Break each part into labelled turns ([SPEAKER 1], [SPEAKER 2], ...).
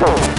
[SPEAKER 1] Oh.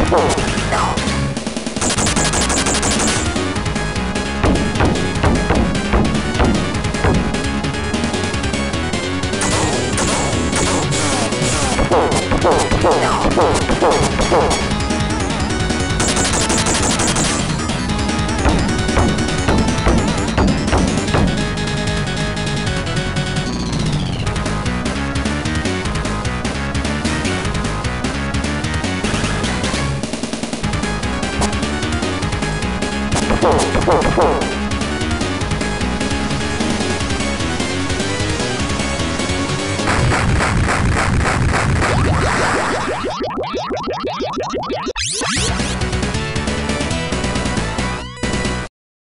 [SPEAKER 1] Boom, boom, boom.